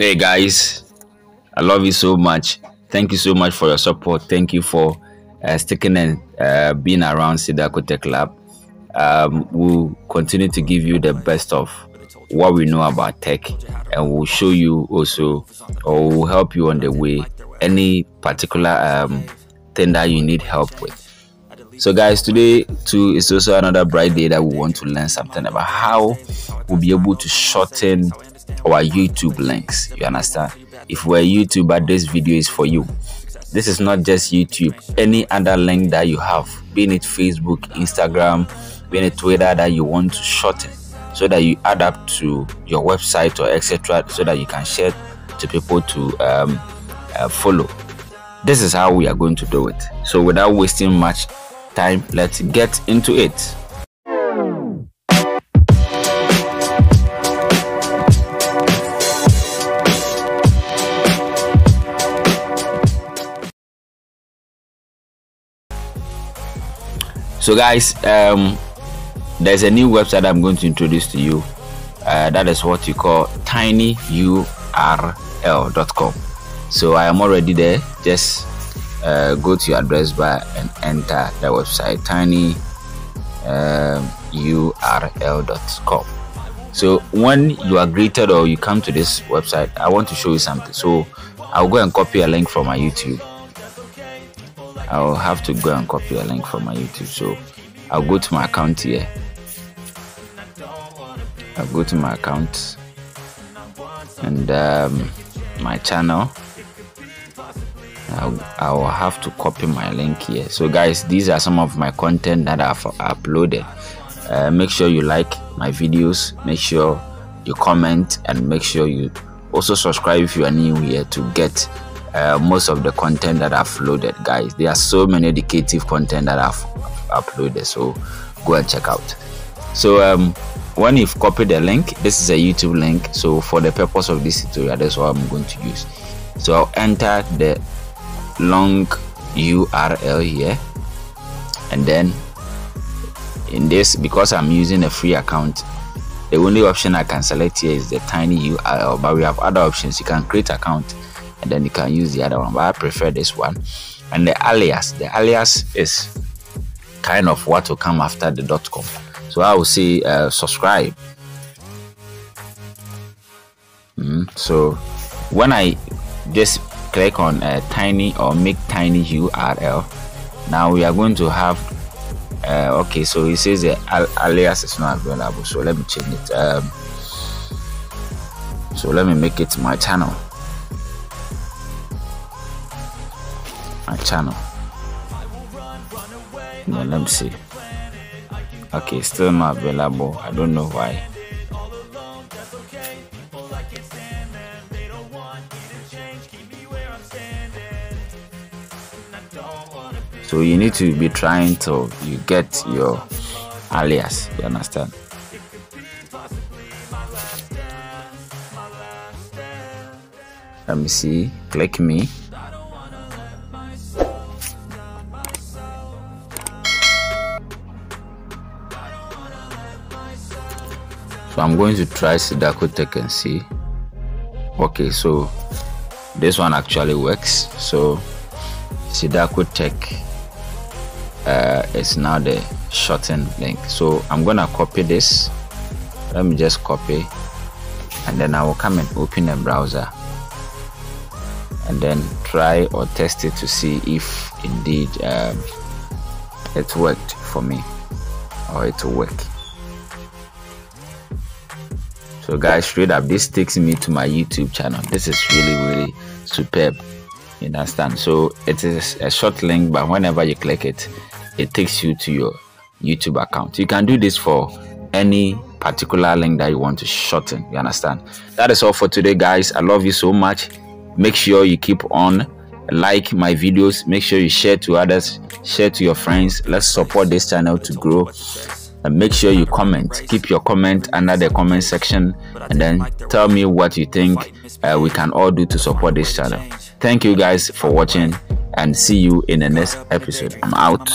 Hey guys, I love you so much. Thank you so much for your support. Thank you for uh, sticking and uh, being around Sidako Tech Lab. Um, we'll continue to give you the best of what we know about tech and we'll show you also or we'll help you on the way any particular um, thing that you need help with. So guys, today too is also another bright day that we want to learn something about how we'll be able to shorten our YouTube links. You understand? If we're a YouTuber, this video is for you. This is not just YouTube. Any other link that you have, being it Facebook, Instagram, being it Twitter that you want to shorten so that you add up to your website or etc. so that you can share to people to um, uh, follow. This is how we are going to do it. So without wasting much time, let's get into it. So guys um, there's a new website i'm going to introduce to you. Uh, that is what you call tinyurl.com so i am already there. Just uh, go to your address bar and enter the website tinyurl.com so when you are greeted or you come to this website i want to show you something. So i'll go and copy a link from my youtube I'll have to go and copy a link from my YouTube. So I'll go to my account here. I'll go to my account and um, my channel. I'll, I'll have to copy my link here. So guys, these are some of my content that I've uploaded. Uh, make sure you like my videos. Make sure you comment and make sure you also subscribe if you are new here to get uh, most of the content that I've loaded, guys. There are so many educative content that I've uploaded, so go and check out. So um, when you've copied the link, this is a YouTube link. So for the purpose of this tutorial, that's what I'm going to use. So I'll enter the long URL here, and then in this, because I'm using a free account, the only option I can select here is the tiny URL, but we have other options. You can create account and then you can use the other one but i prefer this one. And the alias the alias is kind of what will come after the dot com. So i will say uh, subscribe. Mm, so when i just click on a tiny or make tiny url now we are going to have uh, okay so it says the alias is not available so let me change it. Um, so let me make it my channel my channel now let me see. Okay still not available. I don't know why. So you need to be trying to you get your alias you understand? Let me see. Click me so i'm going to try sidako tech and see. Okay so this one actually works. So sidako tech uh, is now the shortened link. So i'm gonna copy this. Let me just copy and then i will come and open a browser and then try or test it to see if indeed um, it worked for me or it will work so guys straight up this takes me to my youtube channel. This is really really superb. You understand? So it is a short link but whenever you click it it takes you to your youtube account. You can do this for any particular link that you want to shorten you understand? That is all for today guys. I love you so much. Make sure you keep on like my videos. Make sure you share to others share to your friends. Let's support this channel to grow and make sure you comment. Keep your comment under the comment section and then tell me what you think uh, we can all do to support this channel. Thank you guys for watching and see you in the next episode. I'm out